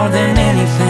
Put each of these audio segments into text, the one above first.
more than anything,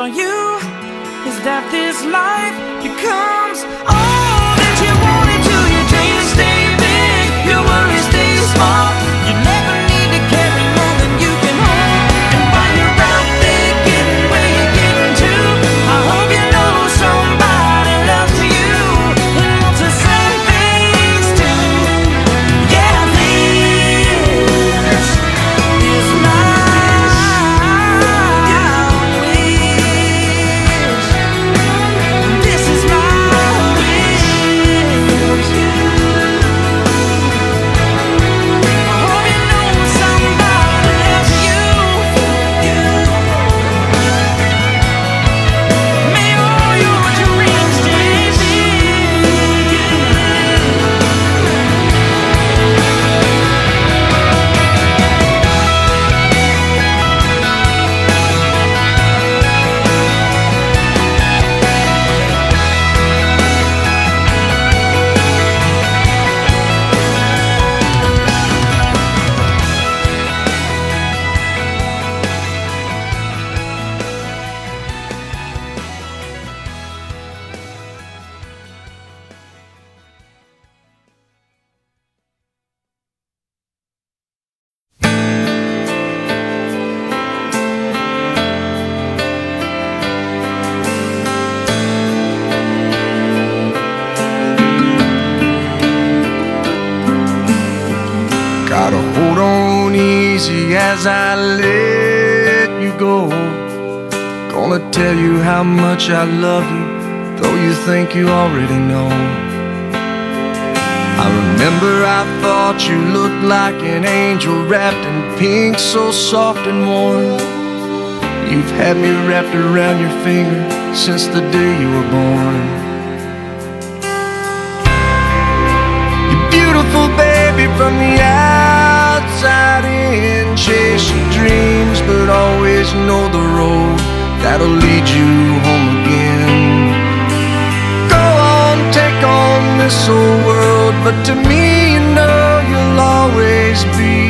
for you is that this life becomes as I let you go. Gonna tell you how much I love you, though you think you already know. I remember I thought you looked like an angel wrapped in pink, so soft and warm. You've had me wrapped around your finger since the day you were born. You're beautiful, baby, from the your dreams, but always know the road that'll lead you home again. Go on, take on this old world, but to me, you know you'll always be.